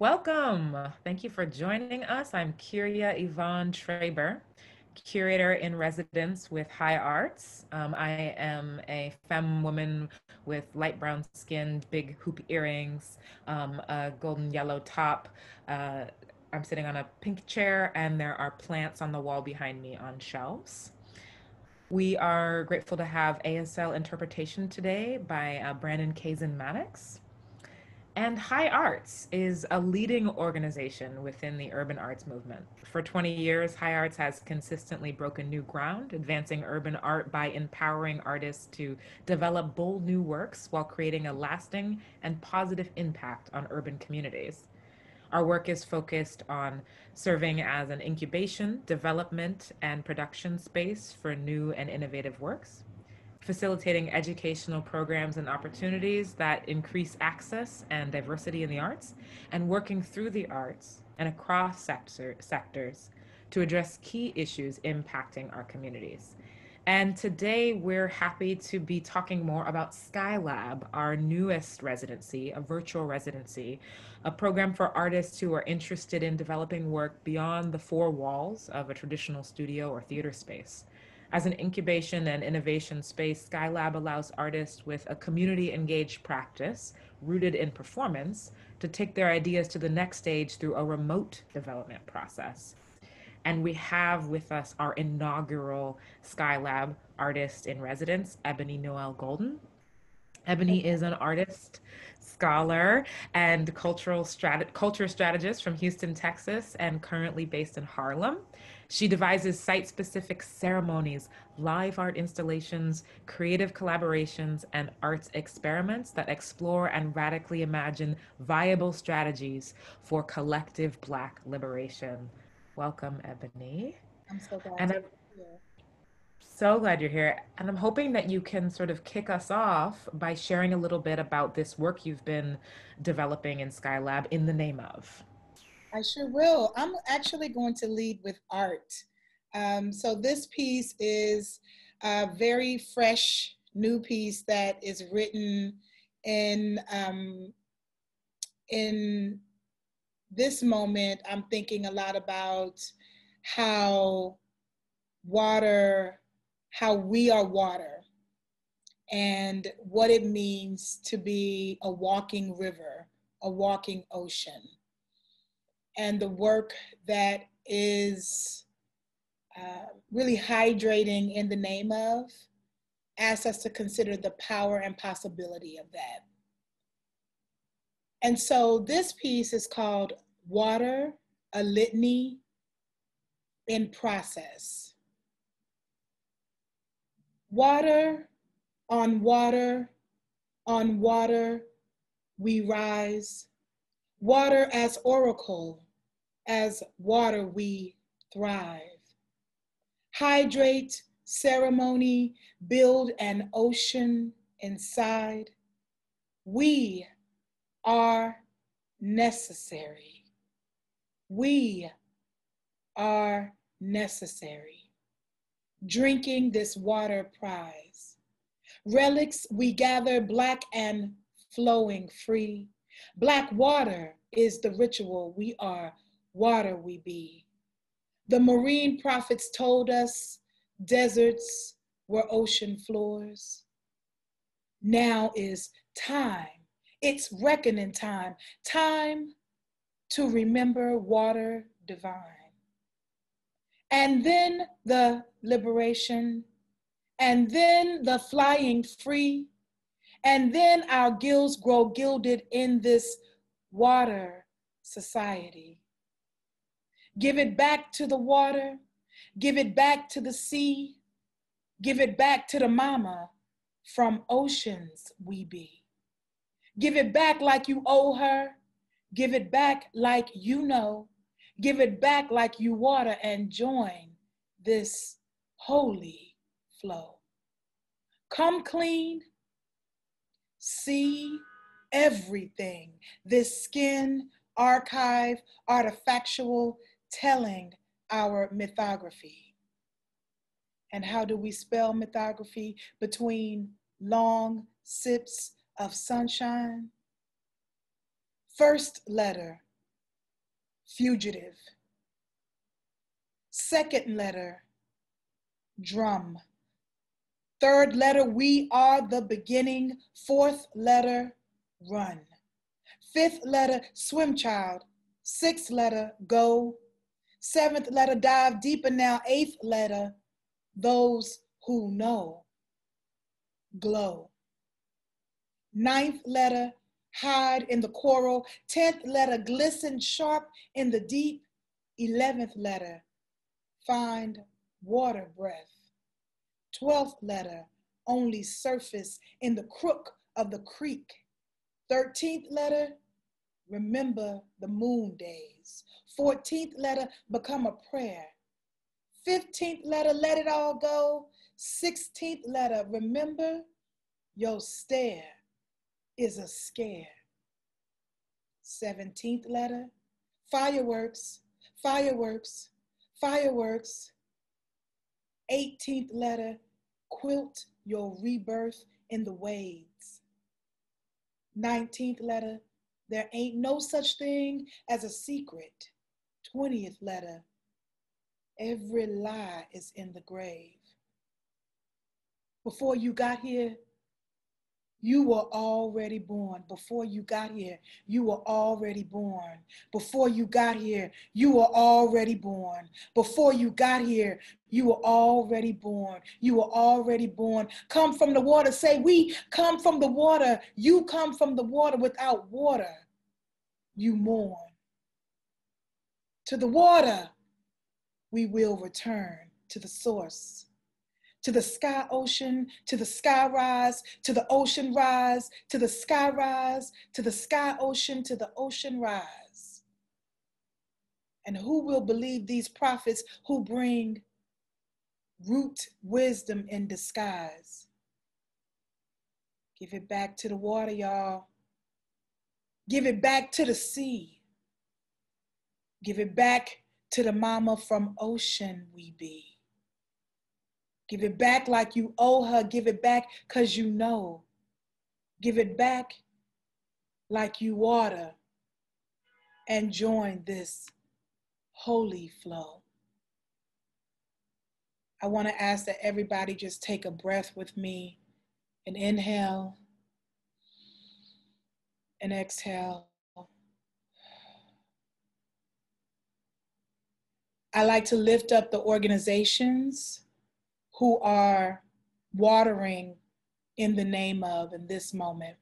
Welcome. Thank you for joining us. I'm Kirya Yvonne Traber, curator in residence with Hi-ARTS. Um, I am a femme woman with light brown skin, big hoop earrings, um, a golden yellow top. Uh, I'm sitting on a pink chair, and there are plants on the wall behind me on shelves. We are grateful to have ASL interpretation today by uh, Brandon Kazin Maddox. And Hi-ARTS is a leading organization within the urban arts movement. For 20 years, Hi-ARTS has consistently broken new ground, advancing urban art by empowering artists to develop bold new works while creating a lasting and positive impact on urban communities. Our work is focused on serving as an incubation, development, and production space for new and innovative works facilitating educational programs and opportunities that increase access and diversity in the arts, and working through the arts and across sector, sectors to address key issues impacting our communities. And today we're happy to be talking more about Skylab, our newest residency, a virtual residency, a program for artists who are interested in developing work beyond the four walls of a traditional studio or theater space. As an incubation and innovation space, Skylab allows artists with a community engaged practice rooted in performance to take their ideas to the next stage through a remote development process. And we have with us our inaugural Skylab artist in residence, Ebony Noelle Golden. Ebony is an artist, scholar, and cultural strat- culture strategist from Houston, Texas, and currently based in Harlem. She devises site specific ceremonies, live art installations, creative collaborations, and arts experiments that explore and radically imagine viable strategies for collective Black liberation. Welcome, Ebony. I'm so glad and I'm here. so glad you're here. And I'm hoping that you can sort of kick us off by sharing a little bit about this work you've been developing in Skylab in the name of. I sure will. I'm actually going to lead with art. Um, so this piece is a very fresh, new piece that is written in um, in this moment. I'm thinking a lot about how water, how we are water, and what it means to be a walking river, a walking ocean and the work that is uh, really hydrating in the name of asks us to consider the power and possibility of that. And so this piece is called Water, a Litany in Process. Water, on water, on water, we rise. Water as oracle, as water we thrive. Hydrate, ceremony, build an ocean inside. We are necessary. We are necessary. Drinking this water prize. Relics we gather black and flowing free. Black water is the ritual we are water we be. The marine prophets told us deserts were ocean floors. Now is time. It's reckoning time. Time to remember water divine. And then the liberation, and then the flying free, and then our gills grow gilded in this water society. Give it back to the water. Give it back to the sea. Give it back to the mama. From oceans we be. Give it back like you owe her. Give it back like you know. Give it back like you water and join this holy flow. Come clean. See everything. This skin, archive, artifactual, telling our mythography. And how do we spell mythography? Between long sips of sunshine. First letter, fugitive. Second letter, drum. Third letter, we are the beginning. Fourth letter, run. Fifth letter, swim child. Sixth letter, go. Seventh letter, dive deeper now. Eighth letter, those who know. Glow. Ninth letter, hide in the coral. Tenth letter, glisten sharp in the deep. Eleventh letter, find water breath. Twelfth letter, only surface in the crook of the creek. Thirteenth letter, remember the moon days. Fourteenth letter, become a prayer. Fifteenth letter, let it all go. Sixteenth letter, remember your stare is a scare. 17th letter, fireworks, fireworks, fireworks. 18th letter, quilt your rebirth in the waves. 19th letter, there ain't no such thing as a secret. 20th letter, every lie is in the grave. Before you got here, you were already born. Before you got here, you were already born. Before you got here, you were already born. Before you got here, you were already born. You were already born. Come from the water. Say, We come from the water. You come from the water. Without water, you mourn. To the water, we will return to the source to the sky ocean, to the sky rise, to the ocean rise, to the sky rise, to the sky ocean, to the ocean rise. And who will believe these prophets who bring root wisdom in disguise? Give it back to the water, y'all. Give it back to the sea. Give it back to the mama from ocean we be. Give it back like you owe her. Give it back because you know. Give it back like you water and join this holy flow. I want to ask that everybody just take a breath with me and inhale and exhale. I like to lift up the organizations who are watering in the name of in this moment.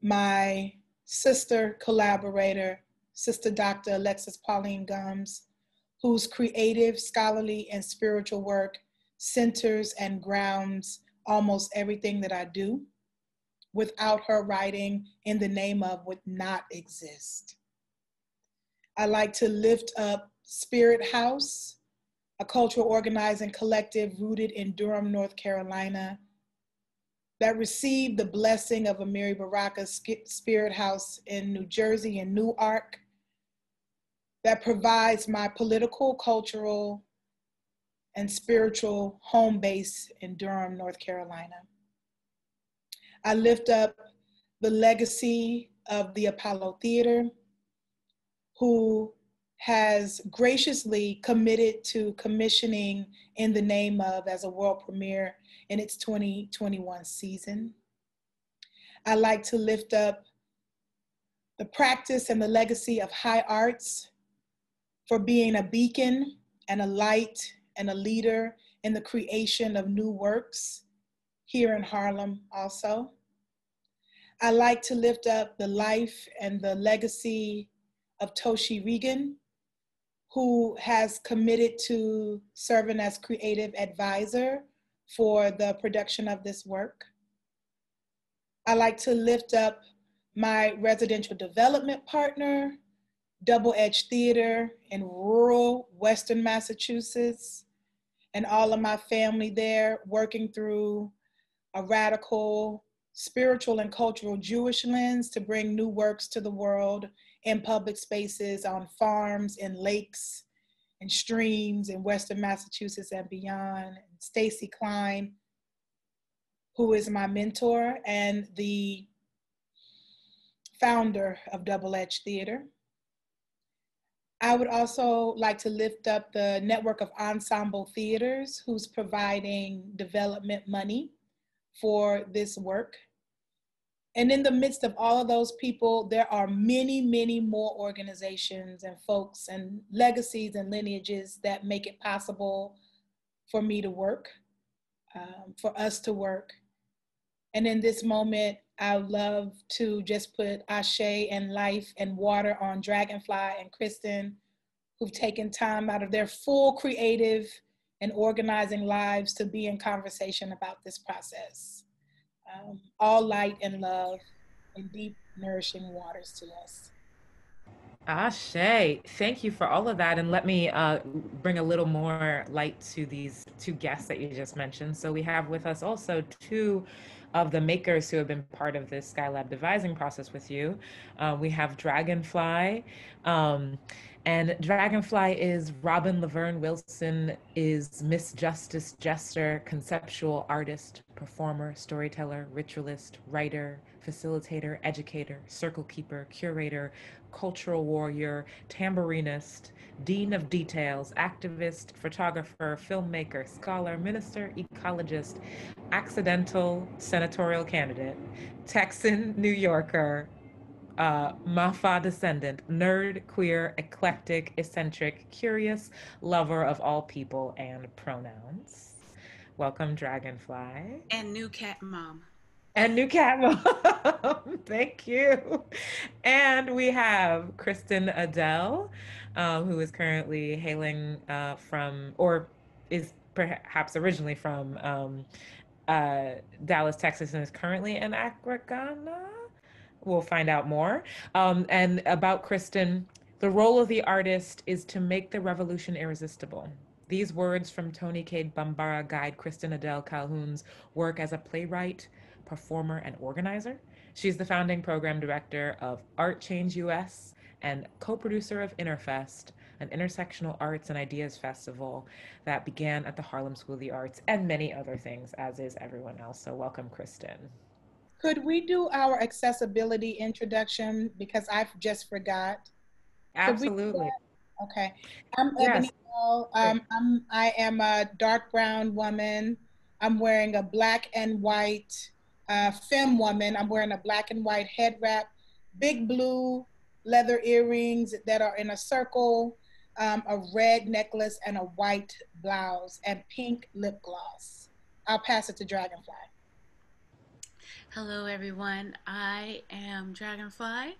My sister collaborator, Sister Dr. Alexis Pauline Gumbs, whose creative, scholarly, and spiritual work centers and grounds almost everything that I do. Without her writing in the name of would not exist. I like to lift up Spirit House, a cultural organizing collective rooted in Durham, North Carolina, that received the blessing of Amiri Baraka's Spirit House in New Jersey and Newark, that provides my political, cultural, and spiritual home base in Durham, North Carolina. I lift up the legacy of the Apollo Theater, who has graciously committed to commissioning in the name of as a world premiere in its 2021 season. I like to lift up the practice and the legacy of Hi-ARTS for being a beacon and a light and a leader in the creation of new works here in Harlem also. I like to lift up the life and the legacy of Toshi Reagon, who has committed to serving as creative advisor for the production of this work. I like to lift up my residential development partner, Double Edge Theater in rural Western Massachusetts, and all of my family there working through a radical spiritual and cultural Jewish lens to bring new works to the world in public spaces, on farms, in lakes, and streams in Western Massachusetts and beyond. Stacy Klein, who is my mentor and the founder of Double Edge Theater. I would also like to lift up the network of ensemble theaters who's providing development money for this work. And in the midst of all of those people, there are many, many more organizations and folks and legacies and lineages that make it possible for me to work, um, for us to work. And in this moment, I love to just put Ashe and life and water on Dragonfly and Kristen, who've taken time out of their full creative and organizing lives to be in conversation about this process um, all light and love and deep, nourishing waters to us. Ashe, thank you for all of that. And let me uh, bring a little more light to these two guests that you just mentioned. So we have with us also two of the makers who have been part of this Skylab devising process with you. Uh, we have Dragonfly. Um, and Dragonfly is Robin Laverne Wilson is Miss Justice Jester, conceptual artist, performer, storyteller, ritualist, writer, facilitator, educator, circle keeper, curator, cultural warrior, tambourinist, dean of details, activist, photographer, filmmaker, scholar, minister, ecologist, accidental senatorial candidate, Texan New Yorker, uh, Maafa descendant, nerd, queer, eclectic, eccentric, curious, lover of all people and pronouns. Welcome, Dragonfly. And new cat mom. And new cat mom. Thank you. And we have Kristen Adele, um, who is currently hailing uh, from, or is perhaps originally from um, uh, Dallas, Texas, and is currently in Accra, Ghana we'll find out more. Um, and about Kristen, the role of the artist is to make the revolution irresistible. These words from Toni Cade Bambara guide Kristen Adele Calhoun's work as a playwright, performer, and organizer. She's the founding program director of Art Change US and co producer of Interfest, an intersectional arts and ideas festival that began at the Harlem School of the Arts, and many other things, as is everyone else. So, welcome, Kristen. Could we do our accessibility introduction because I've just forgot? Absolutely. Okay. I'm yes. Ebony Um, I'm, I am a dark brown woman. I'm wearing a black and white uh, femme woman. I'm wearing a black and white head wrap, big blue leather earrings that are in a circle, um, a red necklace, and a white blouse, and pink lip gloss. I'll pass it to Dragonfly. Hello, everyone. I am Dragonfly.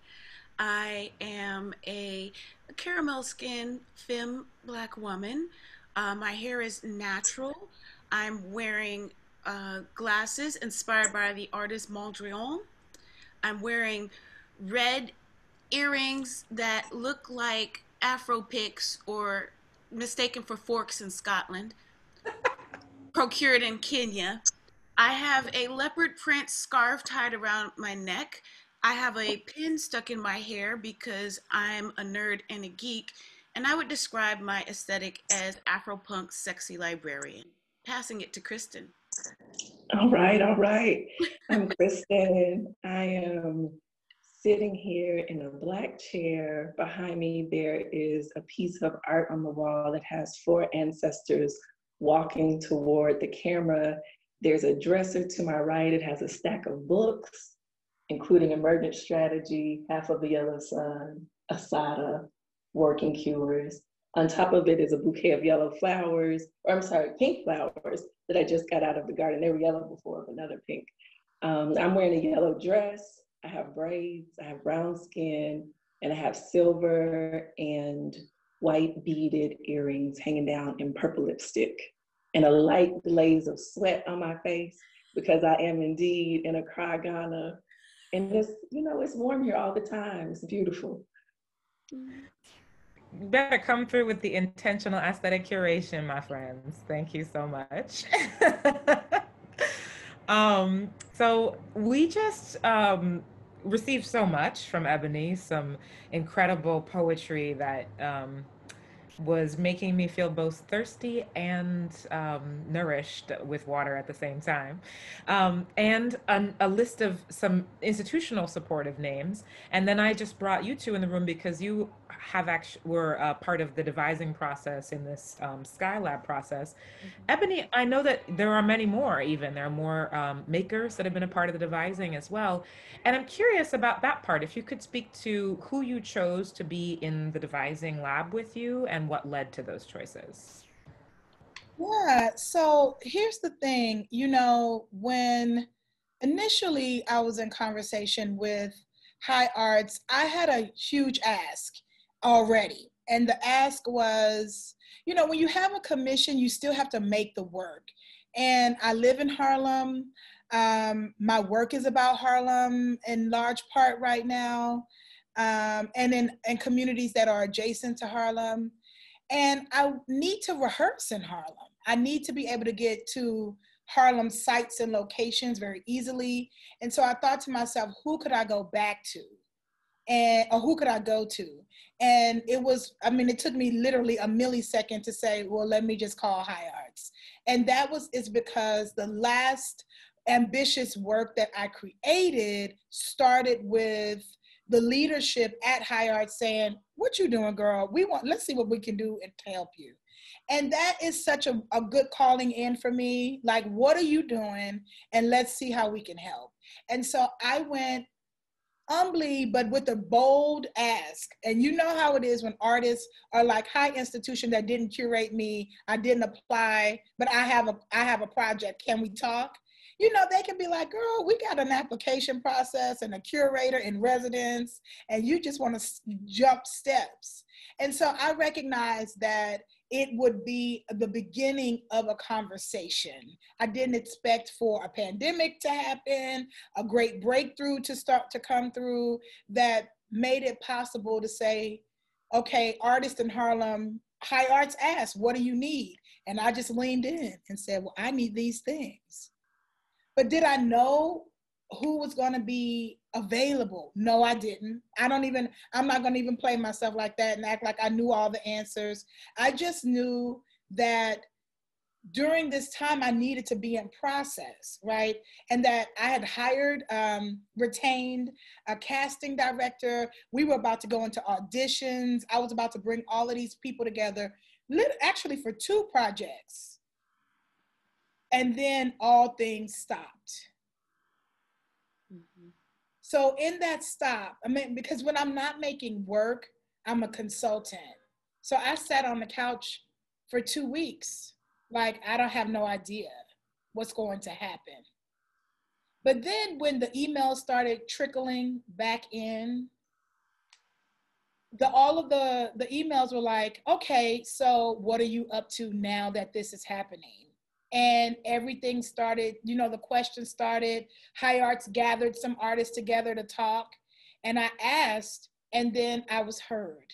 I am a caramel skin femme black woman. Uh, my hair is natural. I'm wearing uh, glasses inspired by the artist Mondrian. I'm wearing red earrings that look like Afro picks or mistaken for forks in Scotland, procured in Kenya. I have a leopard print scarf tied around my neck. I have a pin stuck in my hair because I'm a nerd and a geek. And I would describe my aesthetic as Afropunk sexy librarian. Passing it to Kristen. All right, all right. I'm Kristen. I am sitting here in a black chair. Behind me, there is a piece of art on the wall that has four ancestors walking toward the camera there's a dresser to my right. It has a stack of books, including Emergent Strategy, Half of the Yellow Sun, Assata, Working Cures. On top of it is a bouquet of yellow flowers, or I'm sorry, pink flowers that I just got out of the garden. They were yellow before, but now they're pink. Um, I'm wearing a yellow dress. I have braids. I have brown skin, and I have silver and white beaded earrings hanging down in purple lipstick and a light glaze of sweat on my face because I am indeed in Accra, Ghana. And it's, you know, it's warm here all the time. It's beautiful. You better come through with the intentional aesthetic curation, my friends. Thank you so much. um, so we just um, received so much from Ebony, some incredible poetry that um, was making me feel both thirsty and um, nourished with water at the same time. Um, and an, a list of some institutional supportive names. And then I just brought you two in the room because you have actually were a part of the devising process in this um, Skylab process. Mm-hmm. Ebony, I know that there are many more. Even there are more um, makers that have been a part of the devising as well. And I'm curious about that part. If you could speak to who you chose to be in the devising lab with you and what led to those choices. Yeah. So here's the thing. You know, when initially I was in conversation with Hi-ARTS, I had a huge ask already. And the ask was, you know, when you have a commission, you still have to make the work. And I live in Harlem. Um, my work is about Harlem in large part right now, um, and in, in communities that are adjacent to Harlem. And I need to rehearse in Harlem. I need to be able to get to Harlem sites and locations very easily. And so I thought to myself, who could I go back to? And or who could I go to? And it was, I mean, it took me literally a millisecond to say, well, let me just call High Arts. And that was is because the last ambitious work that I created started with the leadership at Hi-ARTS saying, What you doing, girl? We want let's see what we can do and help you. And that is such a, a good calling in for me. Like, what are you doing? And let's see how we can help. And so I went humbly, but with a bold ask. And you know how it is when artists are like, "High institution that didn't curate me. I didn't apply, but I have a I have a project. Can we talk?" You know, they can be like, "Girl, we got an application process and a curator in residence, and you just want to jump steps." And so I recognize that it would be the beginning of a conversation. I didn't expect for a pandemic to happen, a great breakthrough to start to come through that made it possible to say, okay, artists in Harlem, Hi-ARTS asked, what do you need? And I just leaned in and said, well, I need these things. But did I know who was going to be available. No, I didn't. I don't even, I'm not going to even play myself like that and act like I knew all the answers. I just knew that during this time I needed to be in process, right? And that I had hired, um, retained a casting director. We were about to go into auditions. I was about to bring all of these people together, actually for two projects. And then all things stopped mm-hmm. so in that stop, I mean, because when I'm not making work, I'm a consultant. So I sat on the couch for two weeks, like I don't have no idea what's going to happen. But then when the emails started trickling back in, the all of the the emails were like, okay, so what are you up to now that this is happening? And everything started you know the question started. Hi-ARTS gathered some artists together to talk and i asked and then i was heard.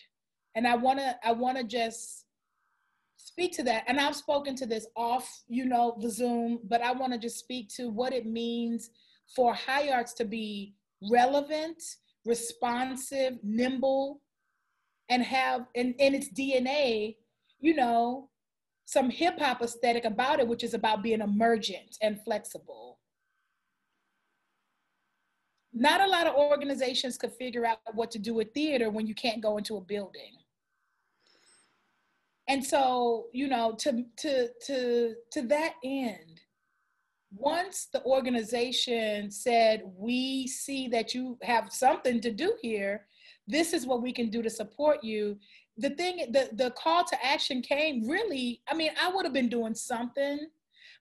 And i want to i want to just speak to that. And i've spoken to this off you know the zoom but i want to just speak to what it means for Hi-ARTS to be relevant responsive nimble and have in, in its dna you know some hip hop aesthetic about it, which is about being emergent and flexible. Not a lot of organizations could figure out what to do with theater when you can't go into a building. And so, you know, to to to to that end, once the organization said, "We see that you have something to do here. This is what we can do to support you," the thing the the call to action came really i mean i would have been doing something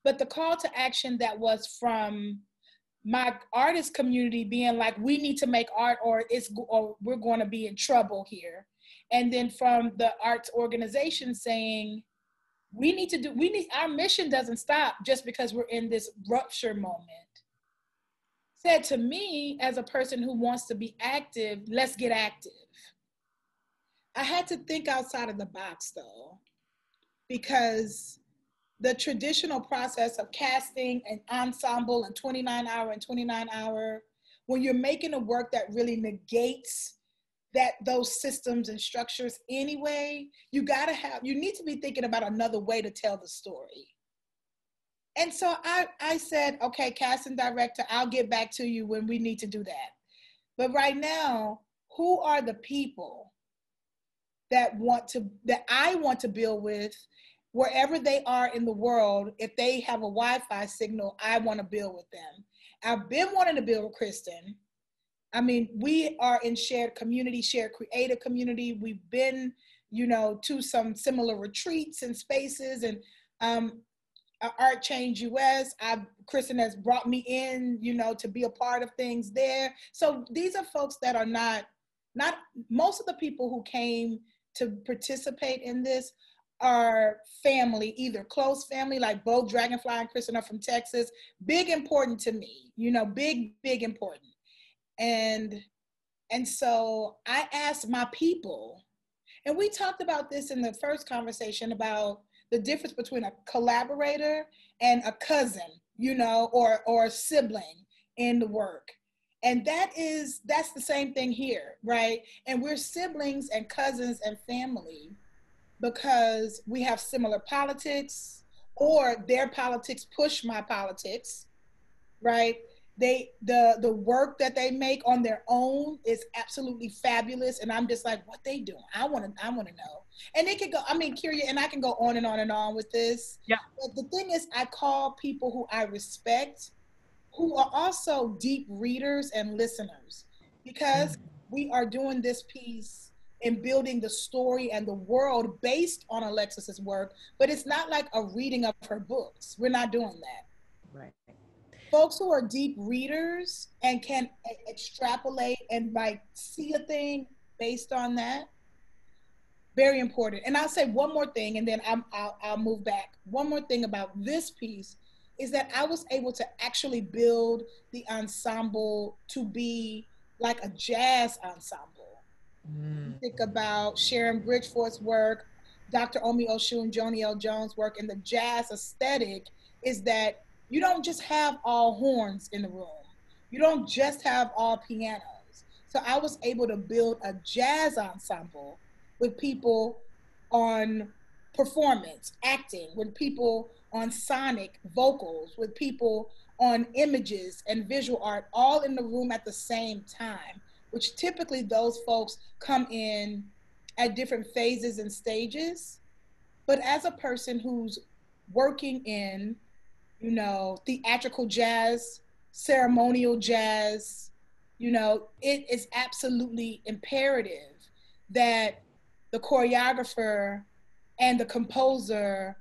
but the call to action that was from my artist community being like we need to make art or it's or we're going to be in trouble here. And then from the arts organization saying we need to do we need our mission doesn't stop just because we're in this rupture moment. Said to me as a person who wants to be active let's get active I had to think outside of the box though, because the traditional process of casting an ensemble and 29 hour and 29 hour, when you're making a work that really negates that those systems and structures anyway, you got to have, you need to be thinking about another way to tell the story. And so I, I said, okay, casting director, I'll get back to you when we need to do that. But right now, who are the people that want to, that I want to build with wherever they are in the world? If they have a Wi Fi signal, I want to build with them. I've been wanting to build with Kristen I mean, we are in shared community, shared creative community. We've been, you know, to some similar retreats and spaces and um, Art Change US. I Kristen has brought me in, you know, to be a part of things there. So these are folks that are not, not most of the people who came to participate in this are family, either close family, like both Dragonfly and Kristen are from Texas. Big important to me, you know, big, big important and and so i asked my people and we talked about this in the first conversation about the difference between a collaborator and a cousin you know or or a sibling in the work and that is that's the same thing here right? And we're siblings and cousins and family because we have similar politics or their politics push my politics right? They the the work that they make on their own is absolutely fabulous. And i'm just like what they doing? I want to i want to know. And it could go i mean curious and i can go on and on and on with this. Yeah. But the thing is i call people who i respect who are also deep readers and listeners because mm-hmm. we are doing this piece and building the story and the world based on alexis's work but it's not like a reading of her books. We're not doing that. Right. Folks who are deep readers and can extrapolate and like see a thing based on that very important. And i'll say one more thing and then I'm, I'll, I'll move back. One more thing about this piece is that i was able to actually build the ensemble to be like a jazz ensemble mm. think about sharon bridgforth's work dr omi osun and joni l jones work and the jazz aesthetic is that you don't just have all horns in the room. You don't just have all pianos. So I was able to build a jazz ensemble with people on performance, acting, with people on sonic vocals, with people on images and visual art, all in the room at the same time, which typically those folks come in at different phases and stages. But as a person who's working in you know, theatrical jazz, ceremonial jazz. You know, it is absolutely imperative that the choreographer and the composer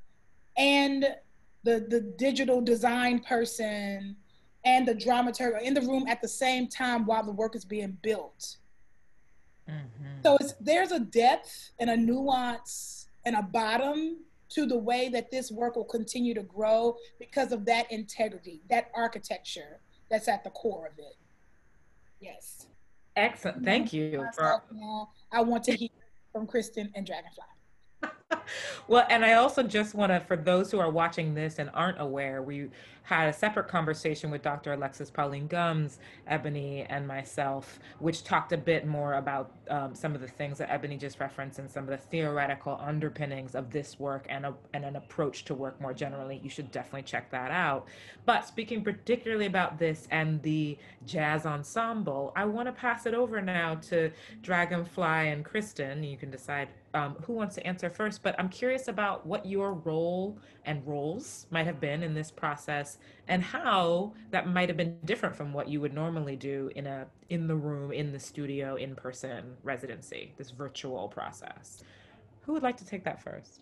and the, the digital design person and the dramaturg are in the room at the same time while the work is being built. Mm-hmm. So it's there's a depth and a nuance and a bottom to the way that this work will continue to grow because of that integrity, that architecture that's at the core of it. Yes. Excellent. Thank you. For... I want to hear from Kristen and Dragonfly. well, and I also just want to, for those who are watching this and aren't aware, we had a separate conversation with Dr. Alexis Pauline Gumbs, Ebony, and myself, which talked a bit more about um, some of the things that Ebony just referenced and some of the theoretical underpinnings of this work and, a, and an approach to work more generally. You should definitely check that out. But speaking particularly about this and the jazz ensemble, I want to pass it over now to Dragonfly and Kristen. You can decide um, who wants to answer first, but I'm curious about what your role and roles might have been in this process and how that might have been different from what you would normally do in a in the room, in the studio, in person residency, this virtual process. Who would like to take that first?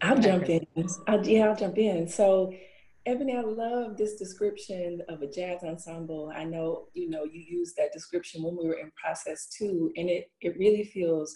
I'll jump in. I'll, yeah, I'll jump in. So Ebony, I love this description of a jazz ensemble. I know, you know, you used that description when we were in process too, and it, it really feels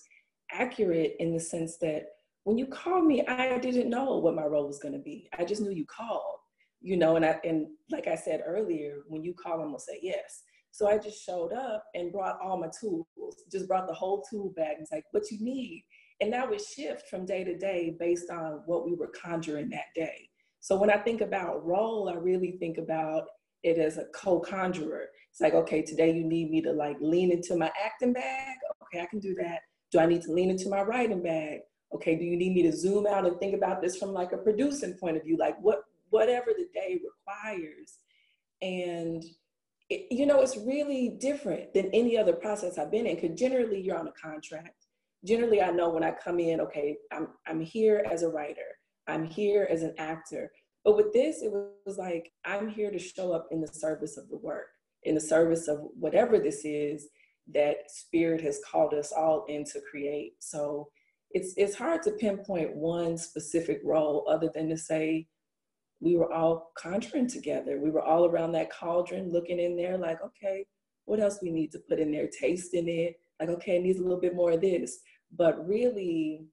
accurate in the sense that when you called me, I didn't know what my role was going to be. I just knew you called, you know, and I, and like I said earlier, when you call, I'm to say yes. So I just showed up and brought all my tools, just brought the whole tool bag. It's like, what you need. And that would shift from day to day based on what we were conjuring that day. So when I think about role, I really think about it as a co-conjurer. It's like, okay, today you need me to like lean into my acting bag. Okay, I can do that. Do I need to lean into my writing bag? Okay, do you need me to zoom out and think about this from like a producing point of view? Like what whatever the day requires. And it, you know, it's really different than any other process I've been in because generally you're on a contract. Generally, I know when I come in, okay, I'm, I'm here as a writer, I'm here as an actor. But with this, it was like, I'm here to show up in the service of the work, in the service of whatever this is that Spirit has called us all in to create. So it's, it's hard to pinpoint one specific role other than to say, we were all conjuring together. We were all around that cauldron looking in there like, okay, what else we need to put in there, tasting it, like, okay, it needs a little bit more of this. But really,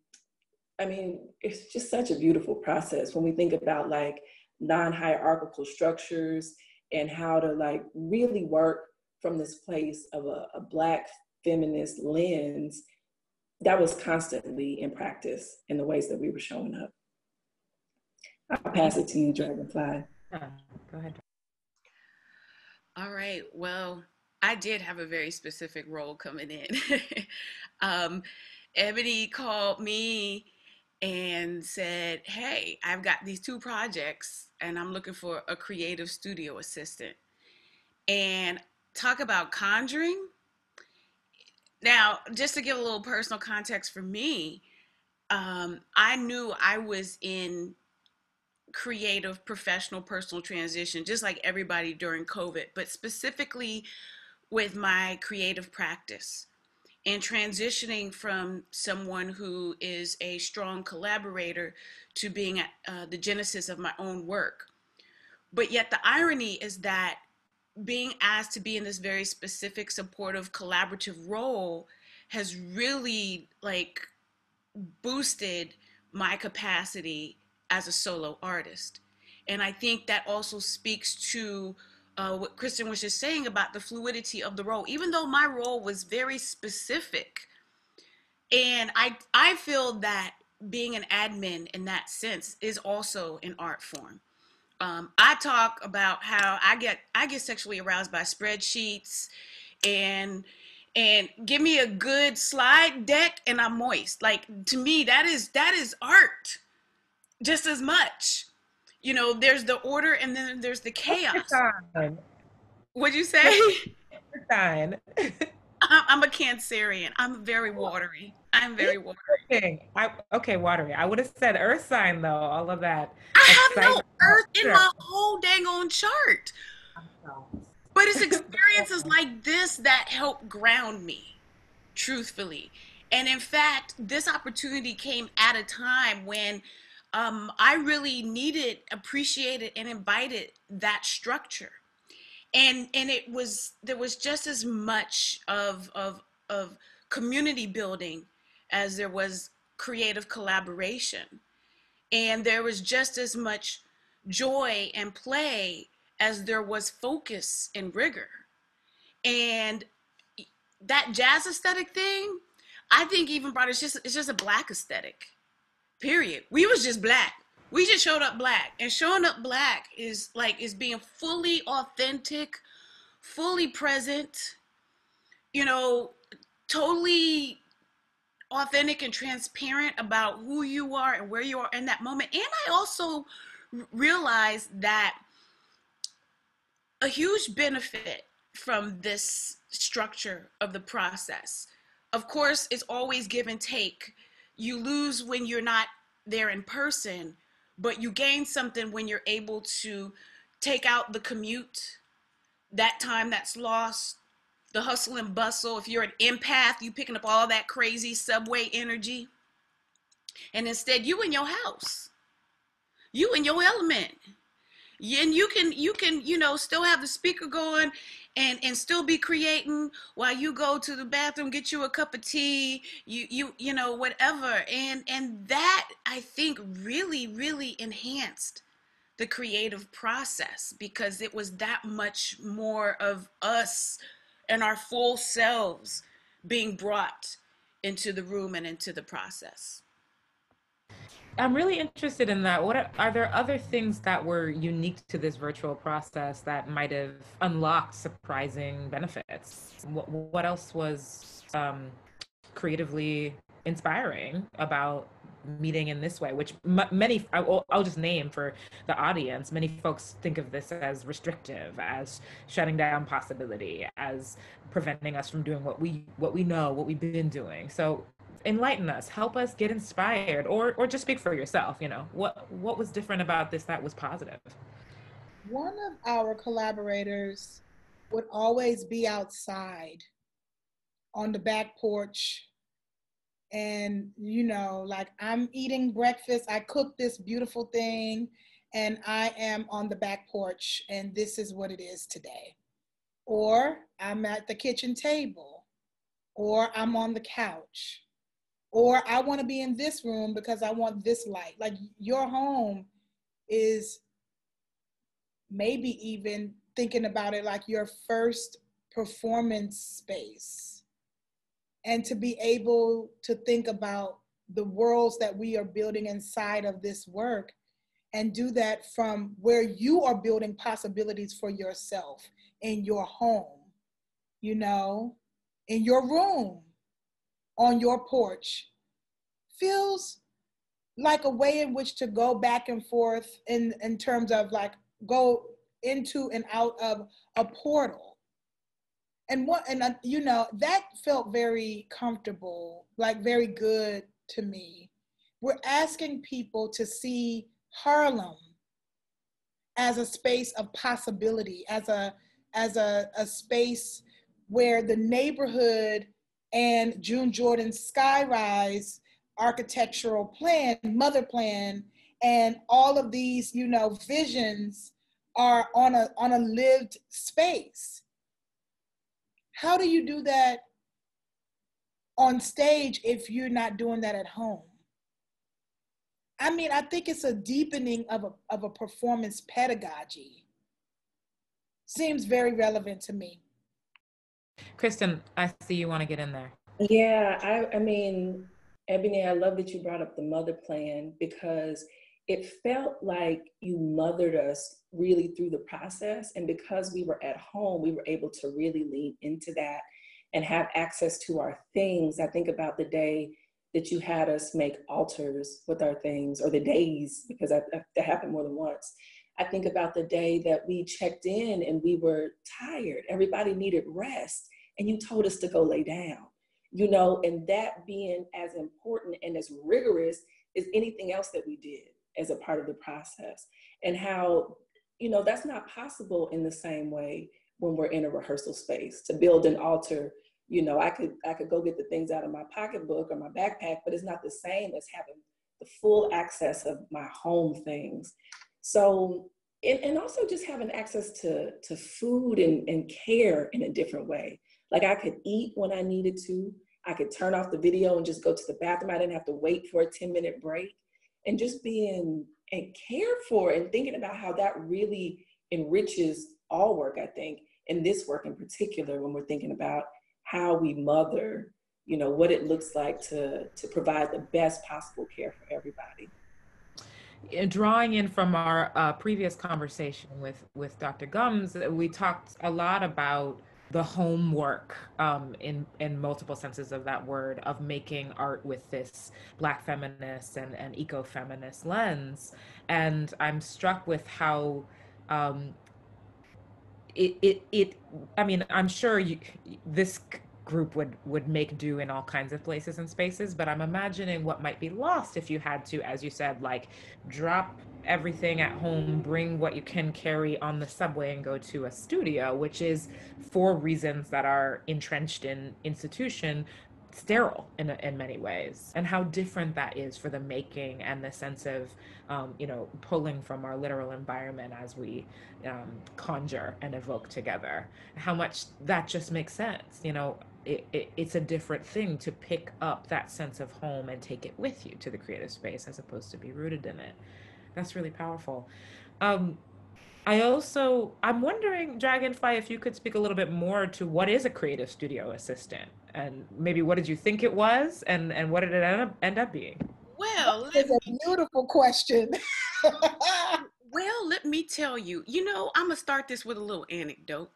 I mean, it's just such a beautiful process when we think about like non-hierarchical structures and how to like really work from this place of a, a black feminist lens that was constantly in practice in the ways that we were showing up. I'll pass it to you, Dragonfly. go ahead. All right. Well, I did have a very specific role coming in. um, Ebony called me and said, Hey, I've got these two projects and I'm looking for a creative studio assistant. And talk about conjuring. Now, just to give a little personal context for me, um, I knew I was in creative, professional, personal transition, just like everybody during COVID, but specifically with my creative practice and transitioning from someone who is a strong collaborator to being uh, the genesis of my own work. But yet, the irony is that being asked to be in this very specific, supportive, collaborative role has really like boosted my capacity as a solo artist. And I think that also speaks to uh, what Kristen was just saying about the fluidity of the role, even though my role was very specific. And I, I feel that being an admin in that sense is also an art form. Um, I talk about how I get I get sexually aroused by spreadsheets and and give me a good slide deck and I'm moist. Like to me that is that is art just as much. You know, there's the order and then there's the chaos. What'd you say? Sign. I'm a Cancerian. I'm very watery. I'm very watery. I, okay, watery. I would have said Earth sign though. All of that. I have no Earth in my whole dang on chart. But it's experiences like this that help ground me, truthfully. And in fact, this opportunity came at a time when um, I really needed, appreciated, and invited that structure. And and it was there was just as much of of of community building as there was creative collaboration. And there was just as much joy and play as there was focus and rigor. And that jazz aesthetic thing, I think even brought it's just it's just a black aesthetic Period. We was just black. We just showed up black. And showing up black is like is being fully authentic, fully present, you know, totally authentic and transparent about who you are and where you are in that moment. And I also realized that a huge benefit from this structure of the process. Of course, it's always give and take you lose when you're not there in person, but you gain something when you're able to take out the commute, that time that's lost, the hustle and bustle. If you're an empath, you picking up all that crazy subway energy. And instead, you in your house, you in your element. And you can you can you know still have the speaker going and and still be creating while you go to the bathroom get you a cup of tea you you you know whatever. And and that i think really really enhanced the creative process because it was that much more of us and our full selves being brought into the room and into the process I'm really interested in that. What are, are, there other things that were unique to this virtual process that might have unlocked surprising benefits? What, what else was um, creatively inspiring about meeting in this way which m- many I'll, I'll, just name for the audience many folks think of this as restrictive as shutting down possibility as preventing us from doing what we what we know what we've been doing so enlighten us help us get inspired or or just speak for yourself you know? What what was different about this that was positive? one of our collaborators would always be outside on the back porch and you know like i'm eating breakfast. I cook this beautiful thing and i am on the back porch and this is what it is today. Or i'm at the kitchen table. Or i'm on the couch or i want to be in this room because i want this light. Like your home is maybe even thinking about it like your first performance space. And to be able to think about the worlds that we are building inside of this work and do that from where you are building possibilities for yourself in your home, you know, in your room, on your porch, feels like a way in which to go back and forth in, in terms of like go into and out of a portal. And what and uh, you know that felt very comfortable like very good to me. We're asking people to see harlem as a space of possibility as a as a, a space where the neighborhood and june jordan's skyrise architectural plan mother plan and all of these you know visions are on a on a lived space how do you do that on stage if you're not doing that at home? I mean, I think it's a deepening of a, of a performance pedagogy. Seems very relevant to me. Kristen, I see you want to get in there. Yeah, I, I mean, Ebony, I love that you brought up the mother plan because it felt like you mothered us really through the process. And because we were at home, we were able to really lean into that and have access to our things. I think about the day that you had us make altars with our things, or the days, because that, that happened more than once. I think about the day that we checked in and we were tired. Everybody needed rest, and you told us to go lay down. You know, and that being as important and as rigorous as anything else that we did as a part of the process and how you know that's not possible in the same way when we're in a rehearsal space to build an altar you know i could i could go get the things out of my pocketbook or my backpack but it's not the same as having the full access of my home things so and, and also just having access to to food and, and care in a different way. Like i could eat when i needed to. I could turn off the video and just go to the bathroom. I didn't have to wait for a 10 minute break. And just being and cared for and thinking about how that really enriches all work, I think, and this work in particular, when we're thinking about how we mother, you know, what it looks like to, to provide the best possible care for everybody. Drawing in from our uh, previous conversation with, with Dr. Gumbs, we talked a lot about the homework um, in in multiple senses of that word of making art with this black feminist and, and eco-feminist lens and i'm struck with how um, it, it it i mean i'm sure you, this group would would make do in all kinds of places and spaces but i'm imagining what might be lost if you had to as you said like drop everything at home, bring what you can carry on the subway and go to a studio, which is for reasons that are entrenched in institution, sterile in, in many ways. And how different that is for the making and the sense of um, you know pulling from our literal environment as we um, conjure and evoke together. How much that just makes sense you know it, it, it's a different thing to pick up that sense of home and take it with you to the creative space as opposed to be rooted in it that's really powerful. Um, I also I'm wondering, Dragonfly, if you could speak a little bit more to what is a creative studio assistant, and maybe what did you think it was, and and what did it end up end up being? Well, it's a beautiful question. well, let me tell you. You know, I'm gonna start this with a little anecdote.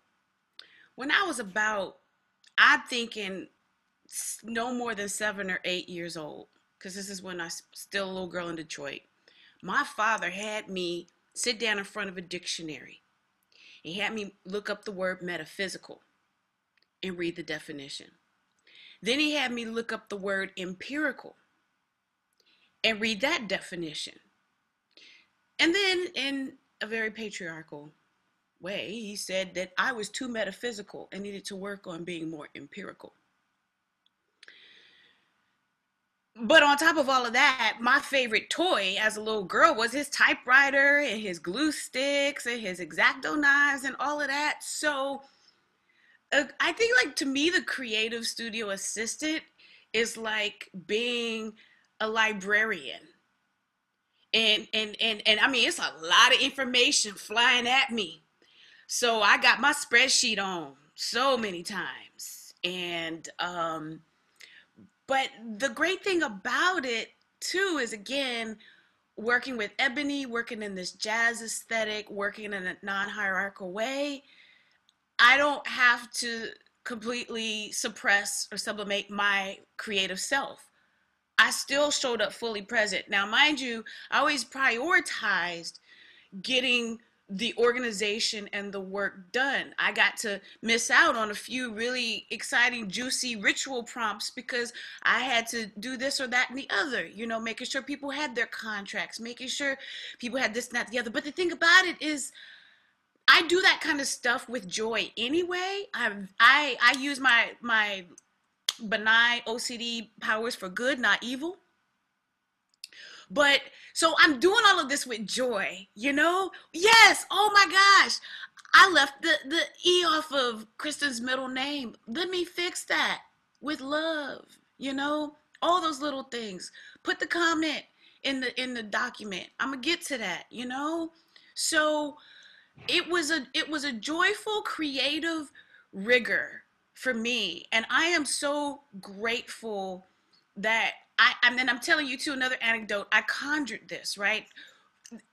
When I was about, I'm thinking no more than seven or eight years old, because this is when I was still a little girl in Detroit. My father had me sit down in front of a dictionary. He had me look up the word metaphysical and read the definition. Then he had me look up the word empirical and read that definition. And then, in a very patriarchal way, he said that I was too metaphysical and needed to work on being more empirical. But on top of all of that, my favorite toy as a little girl was his typewriter and his glue sticks and his exacto knives and all of that. So uh, I think, like, to me, the creative studio assistant is like being a librarian. And, and and and I mean it's a lot of information flying at me. So I got my spreadsheet on so many times. And um but the great thing about it too is again working with Ebony, working in this jazz aesthetic, working in a non-hierarchical way. I don't have to completely suppress or sublimate my creative self. I still showed up fully present. Now, mind you, I always prioritized getting the organization and the work done. I got to miss out on a few really exciting, juicy ritual prompts because I had to do this or that and the other, you know, making sure people had their contracts, making sure people had this and that, the other. But the thing about it is, I do that kind of stuff with joy anyway. I I I use my my benign OCD powers for good, not evil. But so I'm doing all of this with joy, you know? Yes, oh my gosh. I left the, the E off of Kristen's middle name. Let me fix that with love, you know? All those little things. Put the comment in the in the document. I'm gonna get to that, you know? So it was a it was a joyful creative rigor for me and i am so grateful that i and then i'm telling you too another anecdote. I conjured this right?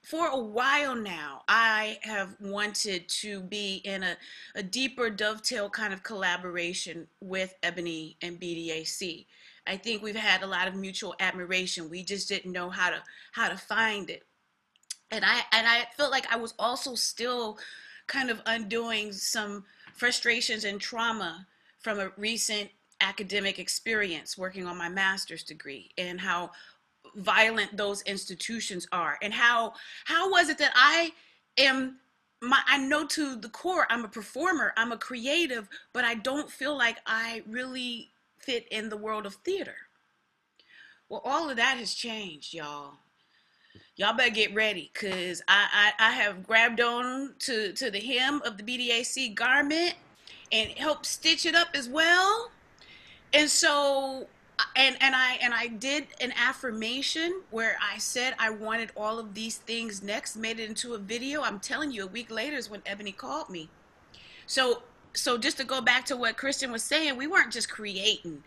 For a while now i have wanted to be in a, a deeper dovetail kind of collaboration with ebony and bdac i think we've had a lot of mutual admiration. We just didn't know how to how to find it. And I and I felt like I was also still kind of undoing some frustrations and trauma from a recent academic experience working on my master's degree and how violent those institutions are and how how was it that I am my I know to the core I'm a performer, I'm a creative, but I don't feel like I really fit in the world of theater. Well, all of that has changed, y'all y'all better get ready because I, I, I have grabbed on to, to the hem of the BDAC garment and helped stitch it up as well. And so and and I and I did an affirmation where I said I wanted all of these things next, made it into a video. I'm telling you, a week later is when Ebony called me. So so just to go back to what Kristen was saying, we weren't just creating,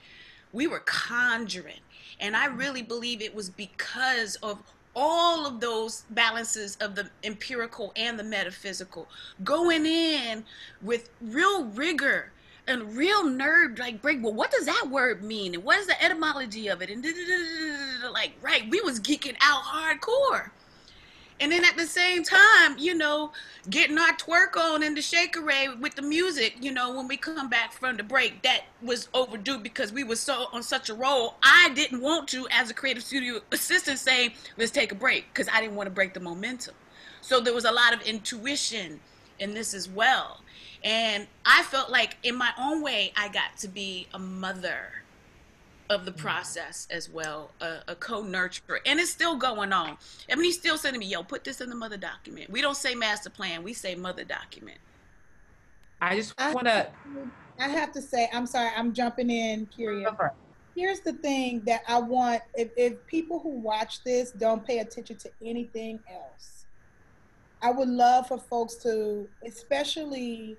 we were conjuring. And I really believe it was because of all of those balances of the empirical and the metaphysical, going in with real rigor and real nerd like break. Well, what does that word mean? And what is the etymology of it? And like, right, we was geeking out hardcore. And then at the same time, you know, getting our twerk on in the shaker ray with the music, you know, when we come back from the break, that was overdue because we were so on such a roll. I didn't want to, as a creative studio assistant, say, let's take a break because I didn't want to break the momentum. So there was a lot of intuition in this as well. And I felt like in my own way, I got to be a mother of the mm. process as well, a, a co-nurturer, and it's still going on. I mean, he's still sending me, "Yo, put this in the mother document." We don't say master plan; we say mother document. I just want to. I have to say, I'm sorry, I'm jumping in, Kirya. Here's the thing that I want: if, if people who watch this don't pay attention to anything else, I would love for folks to, especially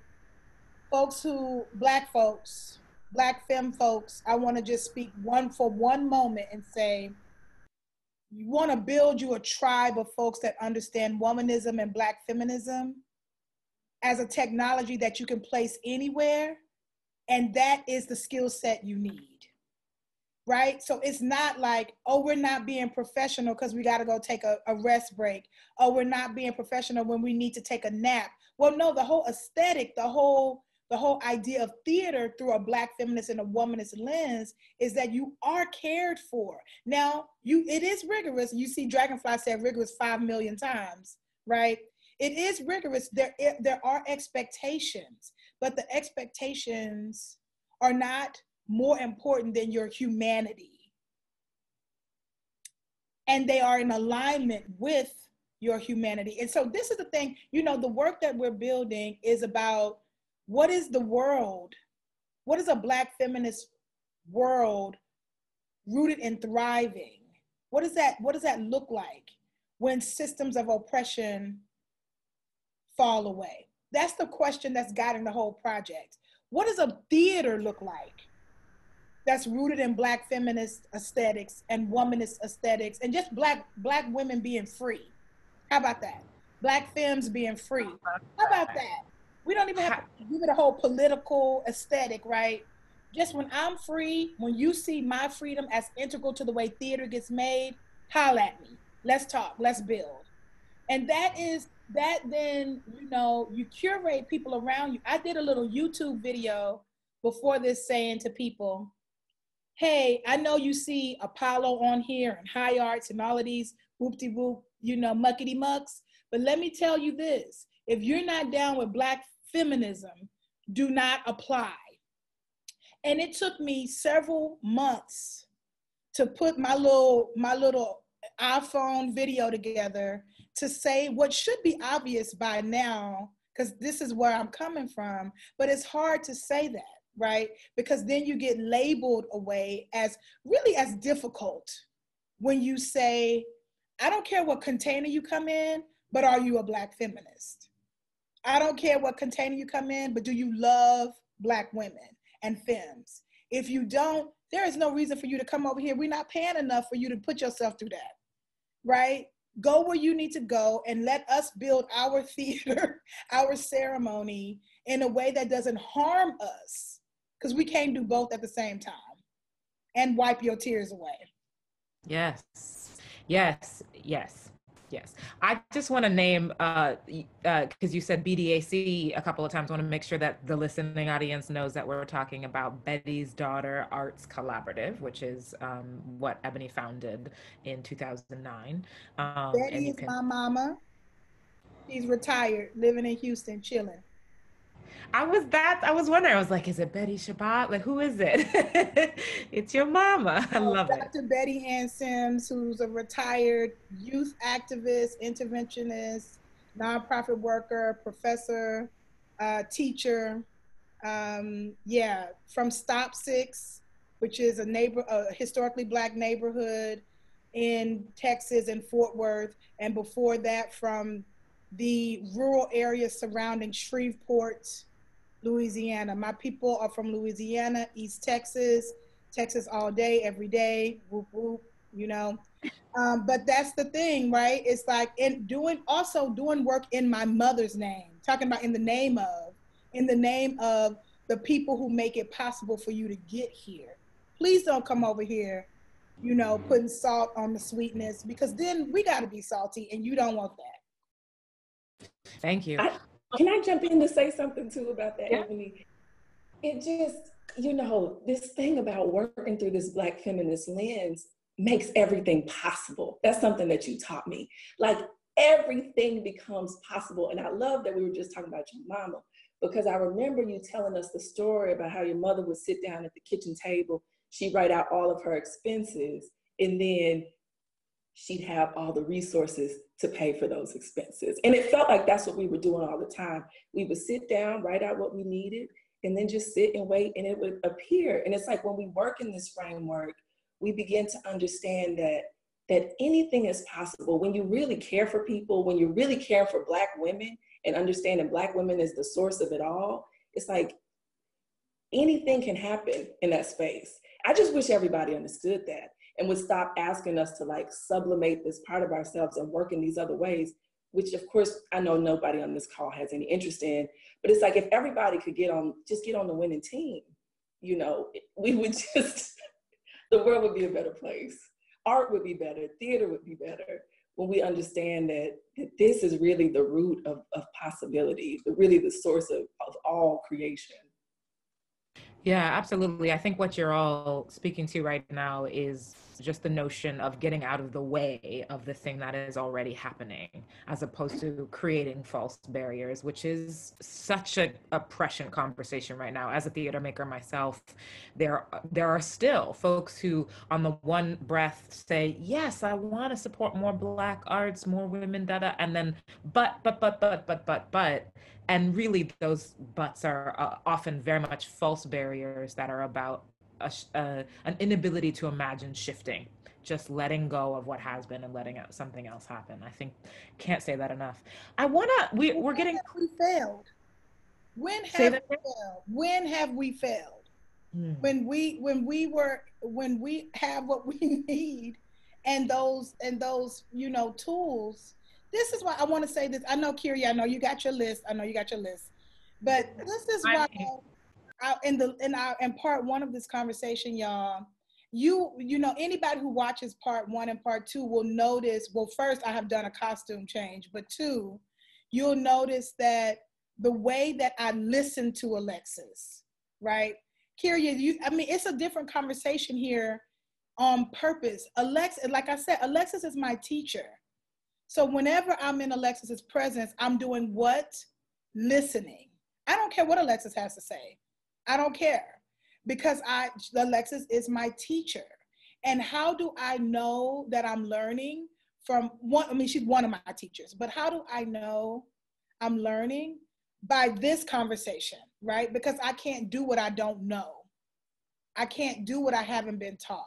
folks who, Black folks black femme folks, I want to just speak one for one moment and say, you want to build you a tribe of folks that understand womanism and black feminism as a technology that you can place anywhere and that is the skill set you need right? So it's not like oh we're not being professional because we got to go take a, a rest break. Oh we're not being professional when we need to take a nap. Well no the whole aesthetic the whole the whole idea of theater through a black feminist and a womanist lens is that you are cared for. Now you it is rigorous. You see dragonfly said rigorous five million times right? It is rigorous. There there are expectations but the expectations are not more important than your humanity. And they are in alignment with your humanity. And so this is the thing you know the work that we're building is about what is the world? What is a Black feminist world rooted in thriving? What does that, what does that look like when systems of oppression fall away? That's the question that's guiding the whole project. What does a theater look like that's rooted in black feminist aesthetics and womanist aesthetics and just black black women being free? How about that? Black femmes being free. How about that? We don't even have to give it a whole political aesthetic, right? Just when I'm free, when you see my freedom as integral to the way theater gets made, holla at me. Let's talk. Let's build. And that is that then, you know, you curate people around you. I did a little YouTube video before this saying to people, hey, I know you see Apollo on here and high arts and all of these whoopty whoop, you know, muckety mucks. But let me tell you this if you're not down with Black feminism do not apply. And it took me several months to put my little my little iPhone video together to say what should be obvious by now because this is where I'm coming from, but it's hard to say that, right? Because then you get labeled away as really as difficult when you say, I don't care what container you come in, but are you a black feminist? I don't care what container you come in, but do you love black women and femmes? If you don't, there is no reason for you to come over here. We're not paying enough for you to put yourself through that, right? Go where you need to go and let us build our theater, our ceremony in a way that doesn't harm us, because we can't do both at the same time and wipe your tears away. Yes, yes, yes. Yes. I just want to name, because uh, uh, you said BDAC a couple of times, I want to make sure that the listening audience knows that we're talking about Betty's Daughter Arts Collaborative, which is um, what Ebony founded in 2009. Um, Betty is can... my mama. She's retired, living in Houston, chilling. I was that I was wondering. I was like, is it Betty Shabazz? Like, who is it? it's your mama. I love Dr. it. Dr. Betty Ann Sims, who's a retired youth activist, interventionist, nonprofit worker, professor, uh, teacher. Um, yeah, from Stop Six, which is a neighbor, a historically black neighborhood in Texas and Fort Worth, and before that from the rural areas surrounding Shreveport, Louisiana. My people are from Louisiana, East Texas, Texas all day, every day, whoop, whoop, you know. Um, but that's the thing, right? It's like in doing also doing work in my mother's name, talking about in the name of, in the name of the people who make it possible for you to get here. Please don't come over here, you know, putting salt on the sweetness because then we got to be salty and you don't want that. Thank you. I, can I jump in to say something too about that, yeah. Ebony? It just, you know, this thing about working through this Black feminist lens makes everything possible. That's something that you taught me. Like everything becomes possible. And I love that we were just talking about your mama because I remember you telling us the story about how your mother would sit down at the kitchen table, she'd write out all of her expenses, and then she'd have all the resources to pay for those expenses. And it felt like that's what we were doing all the time. We would sit down, write out what we needed, and then just sit and wait, and it would appear. And it's like when we work in this framework, we begin to understand that that anything is possible when you really care for people, when you really care for Black women and understanding Black women is the source of it all. It's like anything can happen in that space. I just wish everybody understood that and would stop asking us to like sublimate this part of ourselves and work in these other ways, which of course I know nobody on this call has any interest in. But it's like if everybody could get on, just get on the winning team, you know, we would just, the world would be a better place. Art would be better, theater would be better when we understand that, that this is really the root of, of possibility, the really the source of, of all creation. Yeah, absolutely. I think what you're all speaking to right now is just the notion of getting out of the way of the thing that is already happening, as opposed to creating false barriers, which is such a, prescient conversation right now. As a theater maker myself, there there are still folks who, on the one breath, say, "Yes, I want to support more Black arts, more women, da da," and then, but, but, but, but, but, but, but, and really those buts are uh, often very much false barriers that are about a, uh, an inability to imagine shifting just letting go of what has been and letting something else happen. I think can't say that enough. I want to we, we're getting we failed? When have we failed? When have we failed? Hmm. when we when we were when we have what we need and those and those you know tools. This is why i want to say this. I know kiri i know you got your list. I know you got your list. But this is why in the in our in part one of this conversation, y'all, you you know anybody who watches part one and part two will notice. Well, first I have done a costume change, but two, you'll notice that the way that I listen to Alexis, right? Kirya, you I mean it's a different conversation here on purpose. Alexis, like I said, Alexis is my teacher. So whenever I'm in Alexis's presence, I'm doing what? Listening. I don't care what Alexis has to say. I don't care because I Alexis is my teacher. And how do I know that I'm learning from one? I mean, she's one of my teachers, but how do I know I'm learning? By this conversation, right? Because I can't do what I don't know. I can't do what I haven't been taught.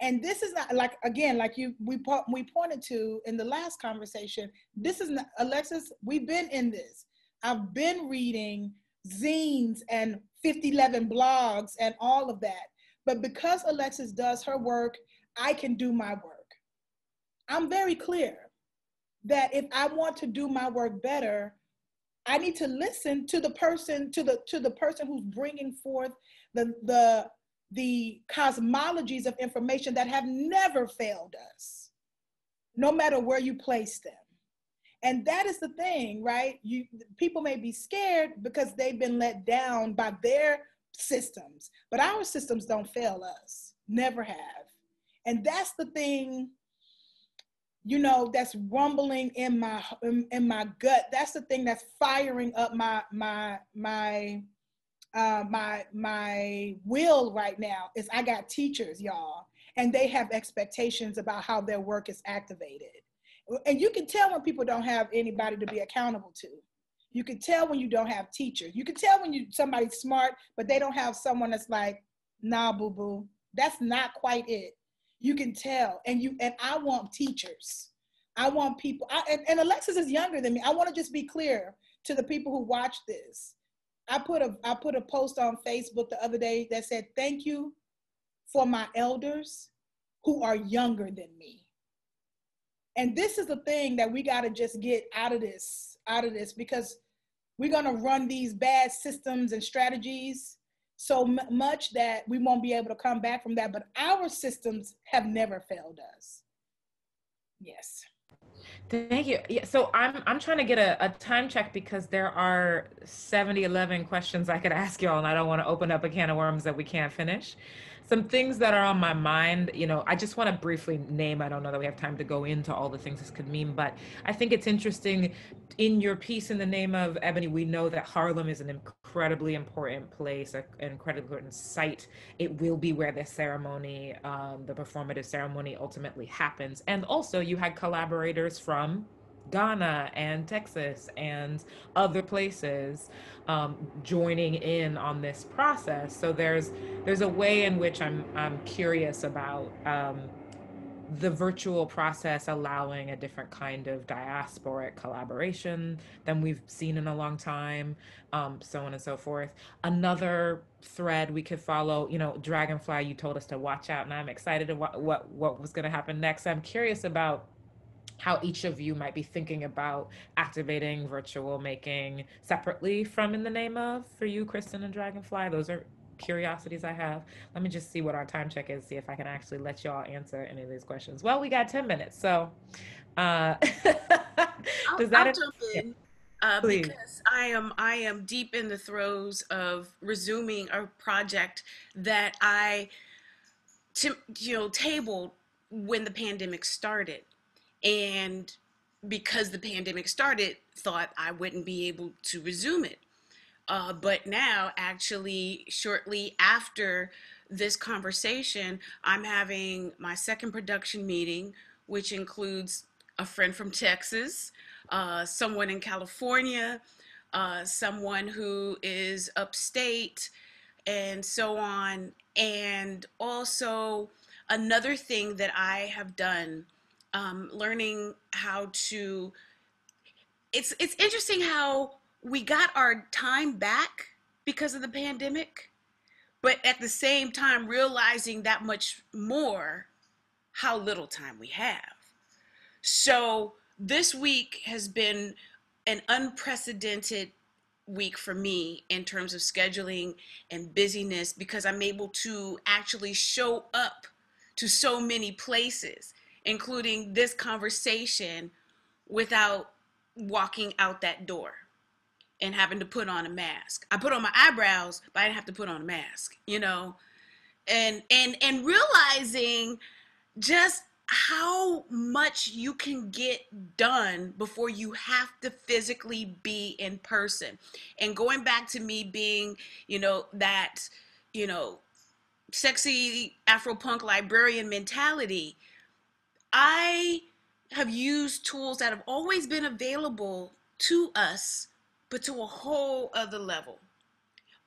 And this is not like again, like you we we pointed to in the last conversation. This is not Alexis. We've been in this. I've been reading zines and 5011 blogs and all of that. But because Alexis does her work, I can do my work. I'm very clear that if I want to do my work better, I need to listen to the person to the to the person who's bringing forth the the the cosmologies of information that have never failed us, no matter where you place them. And that is the thing, right? You people may be scared because they've been let down by their systems, but our systems don't fail us. Never have. And that's the thing you know that's rumbling in my in, in, my gut that's the thing that's firing up my my my uh, my my will right now is i got teachers y'all and they have expectations about how their work is activated and you can tell when people don't have anybody to be accountable to. You can tell when you don't have teachers. You can tell when you somebody's smart, but they don't have someone that's like, nah, boo boo. That's not quite it. You can tell. And you and I want teachers. I want people. I, and, and Alexis is younger than me. I want to just be clear to the people who watch this. I put a I put a post on Facebook the other day that said, "Thank you for my elders who are younger than me." And this is the thing that we got to just get out of this, out of this, because we're going to run these bad systems and strategies so much that we won't be able to come back from that. But our systems have never failed us. Yes. Thank you. Yeah, so I'm I'm trying to get a, a time check because there are 70, 11 questions I could ask y'all, and I don't want to open up a can of worms that we can't finish some things that are on my mind you know i just want to briefly name i don't know that we have time to go into all the things this could mean but i think it's interesting in your piece in the name of ebony we know that harlem is an incredibly important place an incredibly important site. It will be where the ceremony um, the performative ceremony ultimately happens. And also you had collaborators from Ghana and Texas and other places um, joining in on this process. So there's there's a way in which I'm I'm curious about um, the virtual process allowing a different kind of diasporic collaboration than we've seen in a long time, um, so on and so forth. Another thread we could follow, you know, Dragonfly, you told us to watch out, and I'm excited about what, what was going to happen next. I'm curious about how each of you might be thinking about activating virtual making separately from in the name of for you kristen and dragonfly those are curiosities I have. Let me just see what our time check is, see if I can actually let y'all answer any of these questions. Well, we got 10 minutes, so uh, does that I'll jump in. Uh, because I am I am deep in the throes of resuming a project that I, to, you know, tabled when the pandemic started, and because the pandemic started, thought I wouldn't be able to resume it. Uh, but now, actually, shortly after this conversation, I'm having my second production meeting, which includes a friend from Texas, uh, someone in California, uh, someone who is upstate, and so on. And also, another thing that I have done, um, learning how to. It's it's interesting how we got our time back because of the pandemic, but at the same time, realizing that much more how little time we have. So, this week has been an unprecedented week for me in terms of scheduling and busyness because I'm able to actually show up to so many places, including this conversation, without walking out that door and having to put on a mask. I put on my eyebrows, but I didn't have to put on a mask, you know? And and and realizing just how much you can get done before you have to physically be in person. And going back to me being, you know, that, you know, sexy Afro punk librarian mentality, I have used tools that have always been available to us but to a whole other level.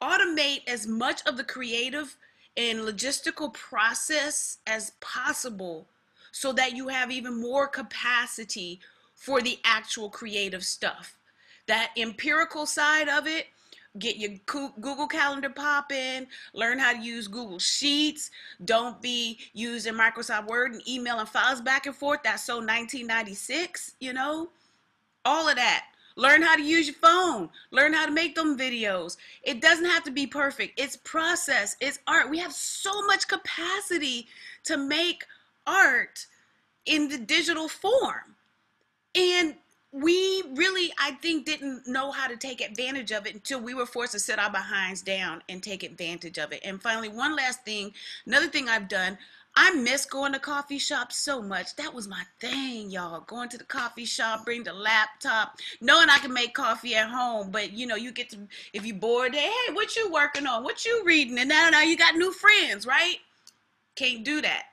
Automate as much of the creative and logistical process as possible so that you have even more capacity for the actual creative stuff. That empirical side of it, get your Google Calendar popping, learn how to use Google Sheets. Don't be using Microsoft Word and emailing files back and forth. That's so 1996, you know? All of that. Learn how to use your phone. Learn how to make them videos. It doesn't have to be perfect. It's process. It's art. We have so much capacity to make art in the digital form. And we really, I think, didn't know how to take advantage of it until we were forced to sit our behinds down and take advantage of it. And finally, one last thing, another thing I've done, I miss going to coffee shops so much. That was my thing, y'all. Going to the coffee shop, bring the laptop, knowing I can make coffee at home. But you know, you get to if you bored, hey, what you working on? What you reading? And now, now you got new friends, right? Can't do that.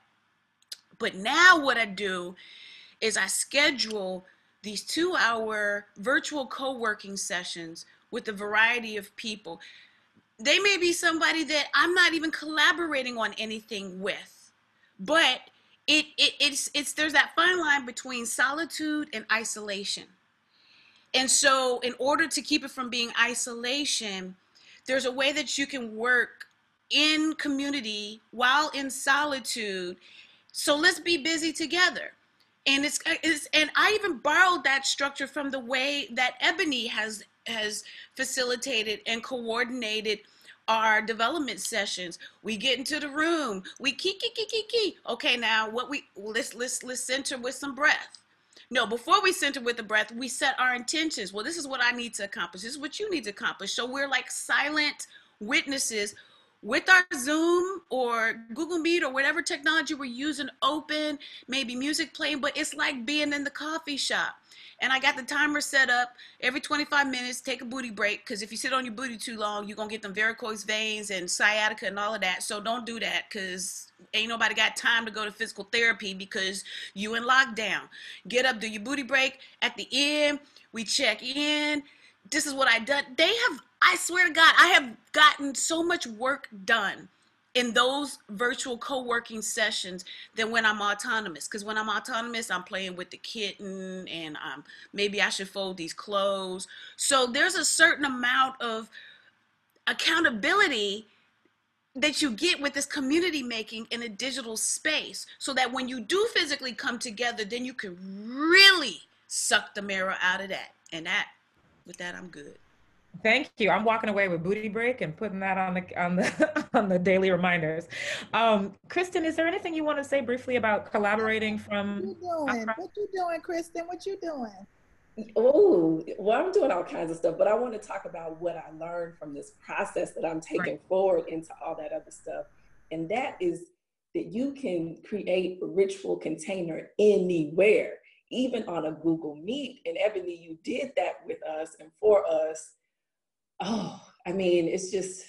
But now what I do is I schedule these two-hour virtual co-working sessions with a variety of people. They may be somebody that I'm not even collaborating on anything with but it, it it's it's there's that fine line between solitude and isolation. And so in order to keep it from being isolation there's a way that you can work in community while in solitude. So let's be busy together and it's, uh, it's and i even borrowed that structure from the way that ebony has has facilitated and coordinated our development sessions. We get into the room. We key key key key key. Okay, now what we let's let's let's center with some breath. No, before we center with the breath, we set our intentions. Well, this is what I need to accomplish. This is what you need to accomplish. So we're like silent witnesses with our Zoom or Google Meet or whatever technology we're using open, maybe music playing, but it's like being in the coffee shop and I got the timer set up every 25 minutes. Take a booty break because if you sit on your booty too long, you're gonna get them varicose veins and sciatica and all of that. So don't do that because ain't nobody got time to go to physical therapy because you in lockdown. Get up, do your booty break. At the end, we check in. This is what I done. They have, I swear to God, I have gotten so much work done in those virtual co-working sessions than when I'm autonomous. Because when I'm autonomous, I'm playing with the kitten and um, maybe I should fold these clothes. So there's a certain amount of accountability that you get with this community making in a digital space so that when you do physically come together, then you can really suck the marrow out of that. And that, with that, I'm good. Thank you. I'm walking away with booty break and putting that on the on the on the daily reminders. Um, Kristen, is there anything you want to say briefly about collaborating from? What you doing? What you doing, Kristen? What you doing? Oh, well, I'm doing all kinds of stuff, but I want to talk about what I learned from this process that I'm taking right. forward into all that other stuff. And that is that you can create a ritual container anywhere, even on a Google Meet. And Ebony, you did that with us and for us. Oh, I mean, it's just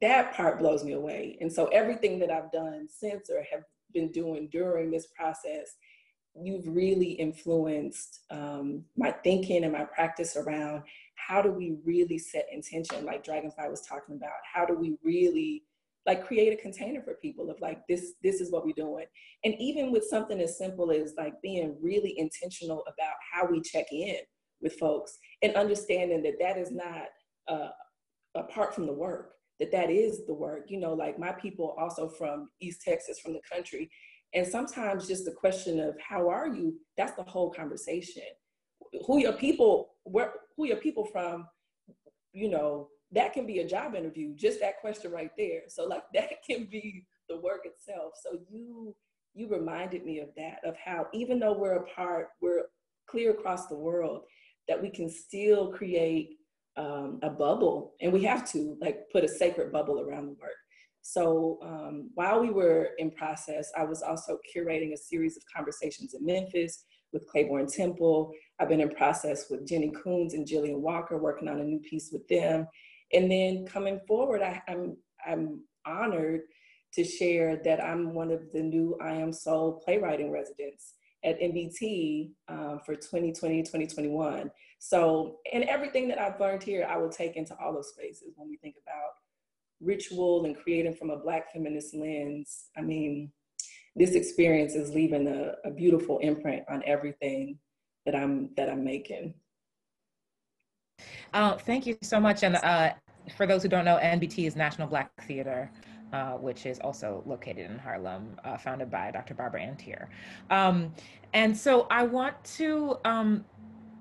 that part blows me away. And so everything that I've done since or have been doing during this process you've really influenced um, my thinking and my practice around how do we really set intention like dragonfly was talking about how do we really like create a container for people of like this this is what we're doing and even with something as simple as like being really intentional about how we check in with folks and understanding that that is not uh, apart from the work that that is the work you know like my people also from east texas from the country and sometimes just the question of how are you, that's the whole conversation. Who your people, where who your people from, you know, that can be a job interview, just that question right there. So like that can be the work itself. So you you reminded me of that, of how even though we're apart, we're clear across the world, that we can still create um, a bubble, and we have to like put a sacred bubble around the work. So um, while we were in process, I was also curating a series of conversations in Memphis with Clayborn Temple. I've been in process with Jenny Koons and Jillian Walker, working on a new piece with them. And then coming forward, I, I'm, I'm honored to share that I'm one of the new I Am Soul playwriting residents at NBT um, for 2020, 2021. So, and everything that I've learned here, I will take into all those spaces when we think about ritual and creating from a Black feminist lens, I mean, this experience is leaving a, a beautiful imprint on everything that I'm that I'm making. Uh, thank you so much. And uh, for those who don't know, NBT is National Black Theater. Uh, which is also located in Harlem, uh, founded by Dr. Barbara Ann Teer. Um, and so I want to um,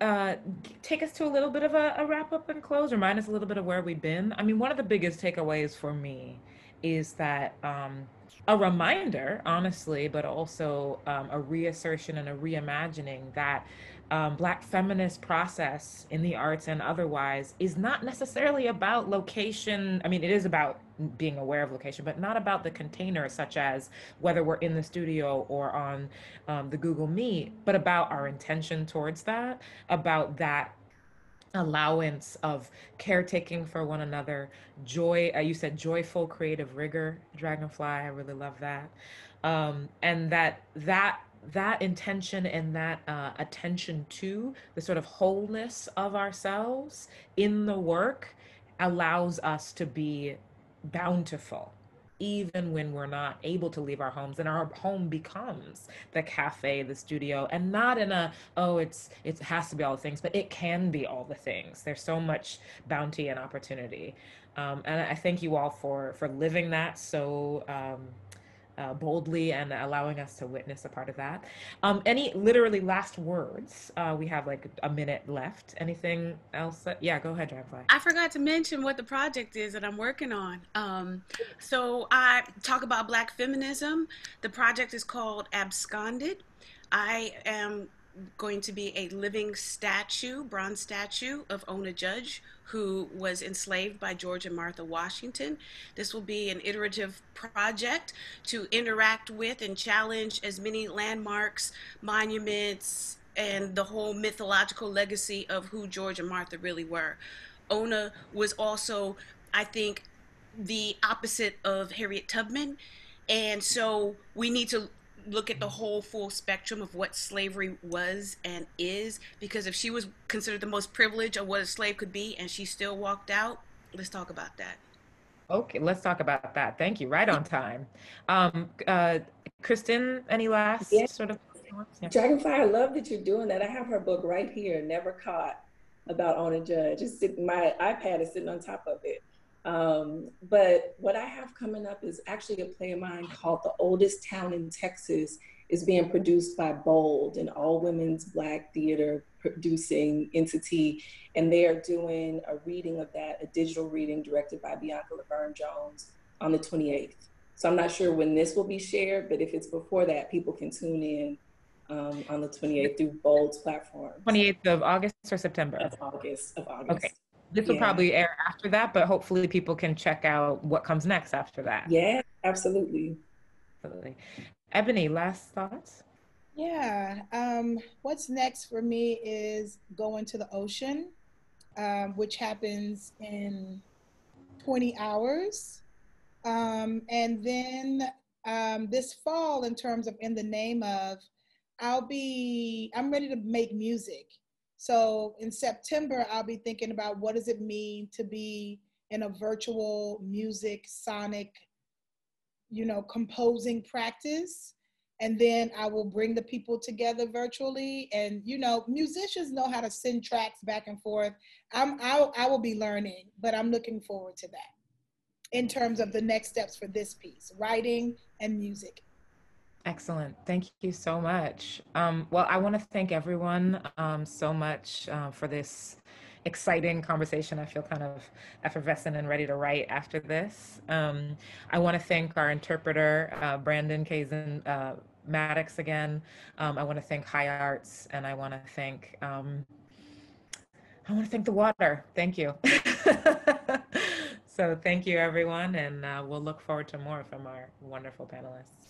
uh, take us to a little bit of a, a wrap up and close, remind us a little bit of where we've been. I mean, one of the biggest takeaways for me is that um, a reminder, honestly, but also um, a reassertion and a reimagining that um, Black feminist process in the arts and otherwise is not necessarily about location. I mean, it is about being aware of location, but not about the container, such as whether we're in the studio or on um, the Google Meet, but about our intention towards that, about that allowance of caretaking for one another, joy. Uh, you said joyful creative rigor, Dragonfly. I really love that, um, and that that that intention and that uh, attention to the sort of wholeness of ourselves in the work allows us to be bountiful even when we're not able to leave our homes and our home becomes the cafe the studio and not in a oh it's it has to be all the things but it can be all the things. There's so much bounty and opportunity. Um, and i thank you all for for living that so um, uh, boldly and allowing us to witness a part of that. Um, any literally last words? Uh, we have like a minute left. Anything else? Yeah, go ahead, Dragonfly. I forgot to mention what the project is that I'm working on. Um, so I talk about Black feminism. The project is called Absconded. I am going to be a living statue, bronze statue of Ona Judge, who was enslaved by George and Martha Washington. This will be an iterative project to interact with and challenge as many landmarks, monuments, and the whole mythological legacy of who George and Martha really were. Ona was also, I think, the opposite of Harriet Tubman. And so we need to look at the whole full spectrum of what slavery was and is because if she was considered the most privileged of what a slave could be and she still walked out let's talk about that Okay, let's talk about that. Thank you. Right on time. Um, uh, Kristen, any last Yeah. sort of? Yeah. Dragonfly, I love that you're doing that. I have her book right here, Never Caught, about Ona Judge. It's sitting, my iPad is sitting on top of it. Um, but what I have coming up is actually a play of mine called The Oldest Town in Texas is being produced by Bold, an all women's Black theater producing entity. And they are doing a reading of that, a digital reading directed by Bianca Laverne Jones on the 28th. So I'm not sure when this will be shared, but if it's before that, people can tune in um, on the 28th through Bold's platform. 28th of August or September? Of August, of August. Okay. This will Yeah. probably air after that, but hopefully people can check out what comes next after that. Yeah, absolutely. Absolutely. Ebony, last thoughts? Yeah. Um, what's next for me is going to the ocean, um, which happens in 20 hours. Um, and then um, this fall, in terms of In the Name of, I'll be, I'm ready to make music. So in September, I'll be thinking about what does it mean to be in a virtual music, sonic, you know, composing practice and then I will bring the people together virtually. And you know, musicians know how to send tracks back and forth. I'm I, I will be learning, but I'm looking forward to that in terms of the next steps for this piece, writing and music. Excellent. Thank you so much. Um, well, I want to thank everyone um, so much uh, for this exciting conversation. I feel kind of effervescent and ready to write after this. Um, I want to thank our interpreter, uh, Brandon Kazan uh, Maddox, again. Um, I want to thank Hi-ARTS, and I want to thank. Um, I want to thank the water. Thank you. so, thank you, everyone, and uh, we'll look forward to more from our wonderful panelists.